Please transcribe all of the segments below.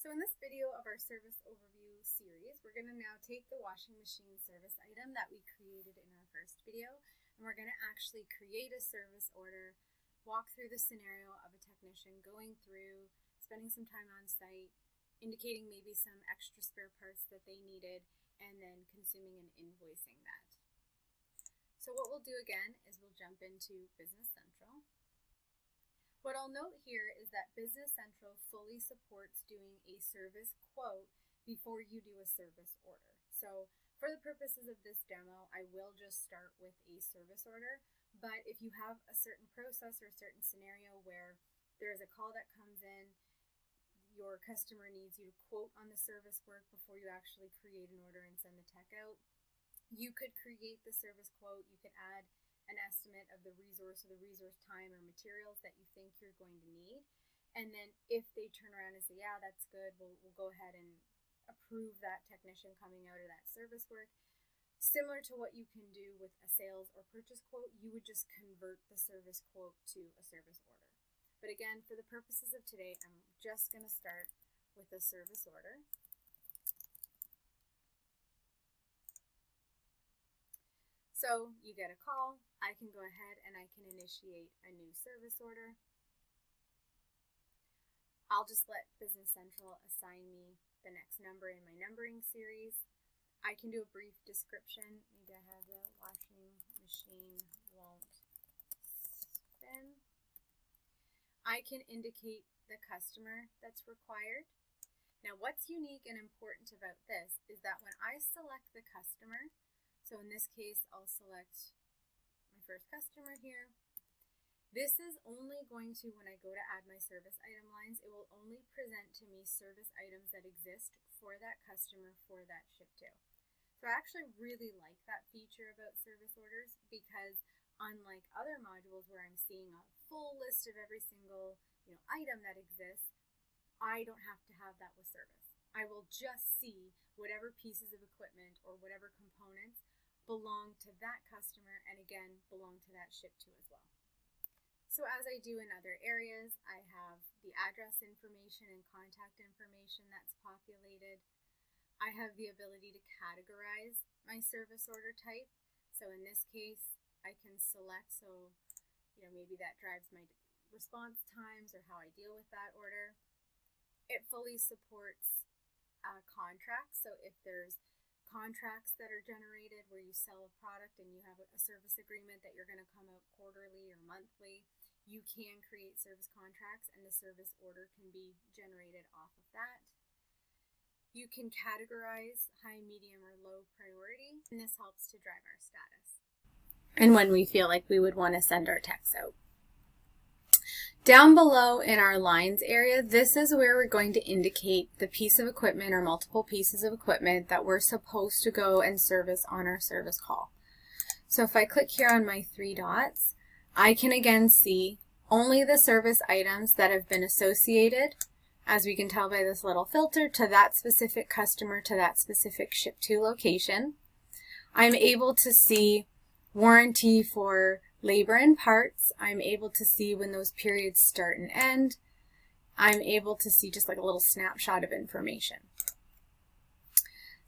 So in this video of our service overview series, we're going to now take the washing machine service item that we created in our first video, and we're going to actually create a service order, walk through the scenario of a technician going through, spending some time on site, indicating maybe some extra spare parts that they needed, and then consuming and invoicing that. So what we'll do again is we'll jump into Business Central. What I'll note here is that Business Central fully supports doing a service quote before you do a service order. So for the purposes of this demo, I will just start with a service order, but if you have a certain process or a certain scenario where there is a call that comes in, your customer needs you to quote on the service work before you actually create an order and send the tech out, you could create the service quote, you could add an estimate of the resource or the resource time or materials that you think you're going to need. And then if they turn around and say, yeah, that's good, we'll, we'll go ahead and approve that technician coming out or that service work. Similar to what you can do with a sales or purchase quote, you would just convert the service quote to a service order. But again, for the purposes of today, I'm just going to start with a service order. So you get a call, I can go ahead and I can initiate a new service order. I'll just let Business Central assign me the next number in my numbering series. I can do a brief description. Maybe I have the washing machine won't spin. I can indicate the customer that's required. Now what's unique and important about this is that when I select the customer, so in this case, I'll select my first customer here. This is only going to, when I go to add my service item lines, it will only present to me service items that exist for that customer for that ship to. So I actually really like that feature about service orders because unlike other modules where I'm seeing a full list of every single you know, item that exists, I don't have to have that with service. I will just see whatever pieces of equipment or whatever components belong to that customer and again belong to that ship to as well. So as I do in other areas, I have the address information and contact information that's populated. I have the ability to categorize my service order type. So in this case, I can select, so you know, maybe that drives my response times or how I deal with that order. It fully supports uh, contracts. So if there's contracts that are generated where you sell a product and you have a service agreement that you're going to come out quarterly or monthly, you can create service contracts and the service order can be generated off of that. You can categorize high, medium, or low priority, and this helps to drive our status. And when we feel like we would want to send our text out. Down below in our lines area, this is where we're going to indicate the piece of equipment or multiple pieces of equipment that we're supposed to go and service on our service call. So if I click here on my three dots, I can again see only the service items that have been associated, as we can tell by this little filter, to that specific customer, to that specific ship to location. I'm able to see warranty for labor and parts. I'm able to see when those periods start and end. I'm able to see just like a little snapshot of information.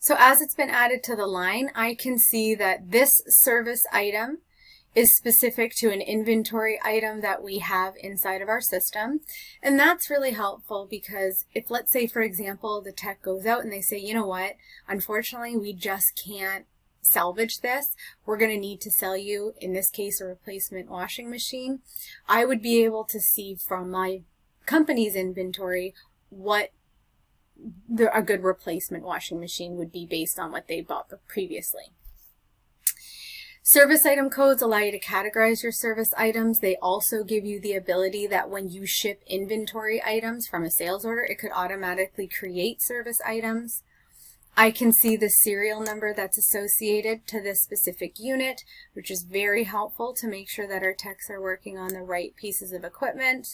So as it's been added to the line, I can see that this service item is specific to an inventory item that we have inside of our system. And that's really helpful because if let's say, for example, the tech goes out and they say, you know what, unfortunately, we just can't salvage this, we're going to need to sell you, in this case, a replacement washing machine. I would be able to see from my company's inventory what the, a good replacement washing machine would be based on what they bought previously. Service item codes allow you to categorize your service items. They also give you the ability that when you ship inventory items from a sales order, it could automatically create service items. I can see the serial number that's associated to this specific unit, which is very helpful to make sure that our techs are working on the right pieces of equipment.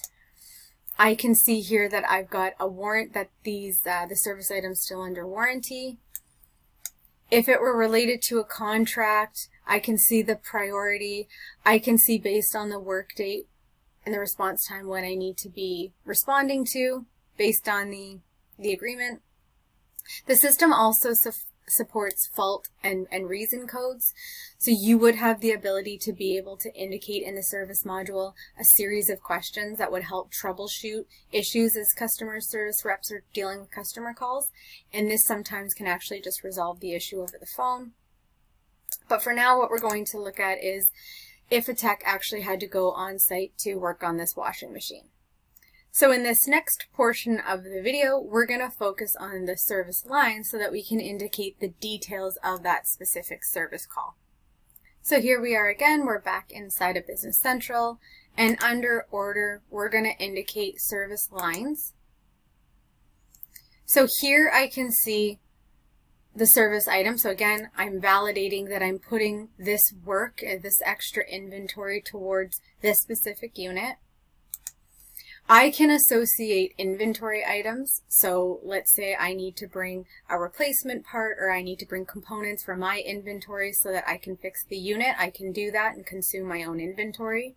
I can see here that I've got a warrant that these uh, the service item's still under warranty. If it were related to a contract, I can see the priority. I can see based on the work date and the response time what I need to be responding to based on the the agreement. The system also su supports fault and, and reason codes. So you would have the ability to be able to indicate in the service module a series of questions that would help troubleshoot issues as customer service reps are dealing with customer calls. And this sometimes can actually just resolve the issue over the phone. But for now, what we're going to look at is if a tech actually had to go on site to work on this washing machine. So in this next portion of the video, we're going to focus on the service line so that we can indicate the details of that specific service call. So here we are again, we're back inside of Business Central, and under order, we're going to indicate service lines. So here I can see the service item. So again, I'm validating that I'm putting this work, uh, this extra inventory towards this specific unit. I can associate inventory items. So let's say I need to bring a replacement part or I need to bring components for my inventory so that I can fix the unit. I can do that and consume my own inventory.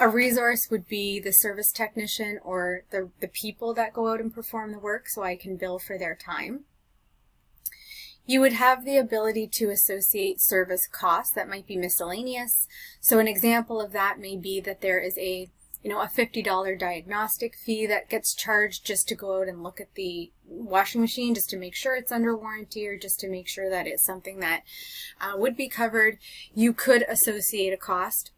A resource would be the service technician or the, the people that go out and perform the work so I can bill for their time. You would have the ability to associate service costs that might be miscellaneous. So an example of that may be that there is a you know, a $50 diagnostic fee that gets charged just to go out and look at the washing machine just to make sure it's under warranty or just to make sure that it's something that uh, would be covered. You could associate a cost.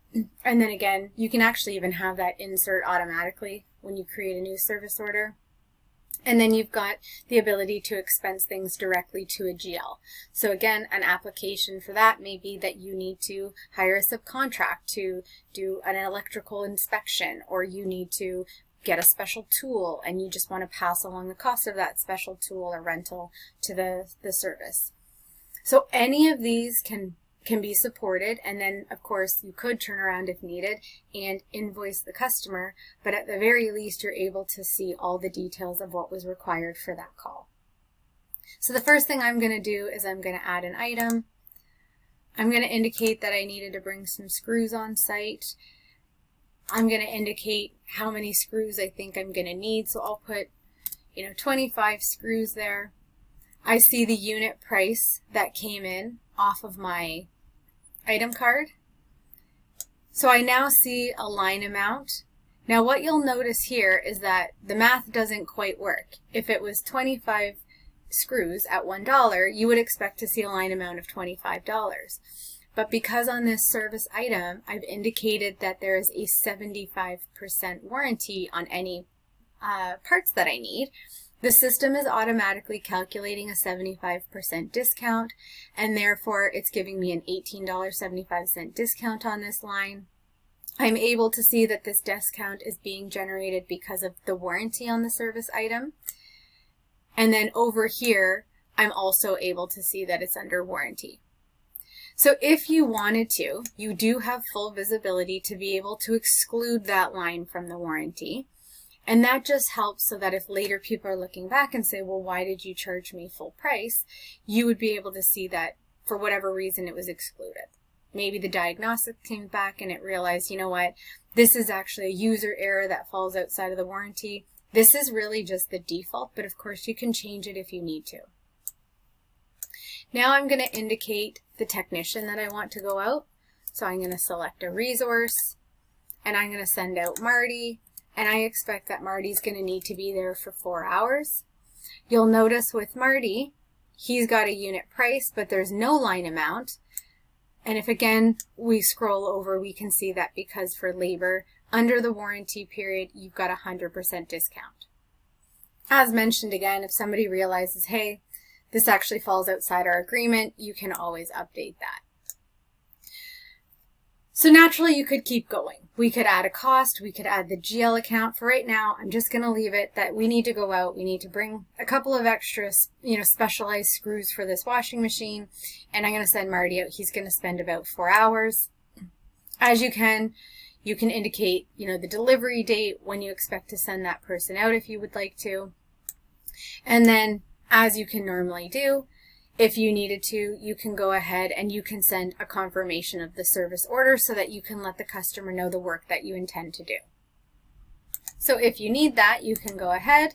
And then again, you can actually even have that insert automatically when you create a new service order. And then you've got the ability to expense things directly to a GL. So again, an application for that may be that you need to hire a subcontract to do an electrical inspection, or you need to get a special tool and you just want to pass along the cost of that special tool or rental to the, the service. So any of these can can be supported and then of course you could turn around if needed and invoice the customer but at the very least you're able to see all the details of what was required for that call. So the first thing I'm going to do is I'm going to add an item. I'm going to indicate that I needed to bring some screws on site. I'm going to indicate how many screws I think I'm going to need so I'll put you know 25 screws there. I see the unit price that came in off of my item card. So I now see a line amount. Now what you'll notice here is that the math doesn't quite work. If it was 25 screws at $1, you would expect to see a line amount of $25. But because on this service item, I've indicated that there is a 75% warranty on any uh, parts that I need, the system is automatically calculating a 75% discount, and therefore it's giving me an $18.75 discount on this line. I'm able to see that this discount is being generated because of the warranty on the service item. And then over here, I'm also able to see that it's under warranty. So if you wanted to, you do have full visibility to be able to exclude that line from the warranty. And that just helps so that if later people are looking back and say, well, why did you charge me full price? You would be able to see that for whatever reason it was excluded. Maybe the diagnostic came back and it realized, you know what, this is actually a user error that falls outside of the warranty. This is really just the default, but of course you can change it if you need to. Now I'm going to indicate the technician that I want to go out. So I'm going to select a resource and I'm going to send out Marty and I expect that Marty's going to need to be there for four hours. You'll notice with Marty, he's got a unit price, but there's no line amount. And if again we scroll over, we can see that because for labor, under the warranty period, you've got a 100% discount. As mentioned again, if somebody realizes, hey, this actually falls outside our agreement, you can always update that. So naturally you could keep going. We could add a cost, we could add the GL account. For right now, I'm just going to leave it that we need to go out, we need to bring a couple of extra, you know, specialized screws for this washing machine, and I'm going to send Marty out. He's going to spend about four hours. As you can, you can indicate, you know, the delivery date, when you expect to send that person out if you would like to. And then, as you can normally do, if you needed to, you can go ahead and you can send a confirmation of the service order so that you can let the customer know the work that you intend to do. So if you need that, you can go ahead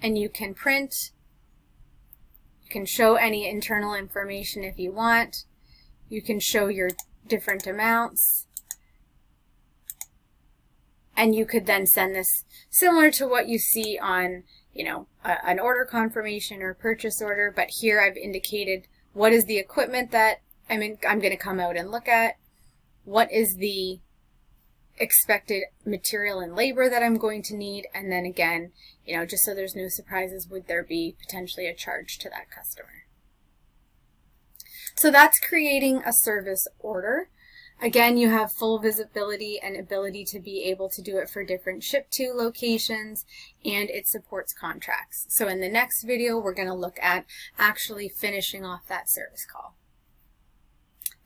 and you can print. You can show any internal information if you want. You can show your different amounts. And you could then send this similar to what you see on, you know, a, an order confirmation or purchase order, but here I've indicated what is the equipment that I'm, in, I'm going to come out and look at, what is the expected material and labor that I'm going to need, and then again, you know, just so there's no surprises, would there be potentially a charge to that customer? So that's creating a service order. Again, you have full visibility and ability to be able to do it for different ship to locations and it supports contracts. So in the next video, we're going to look at actually finishing off that service call.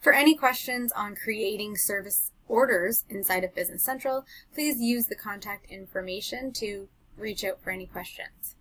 For any questions on creating service orders inside of Business Central, please use the contact information to reach out for any questions.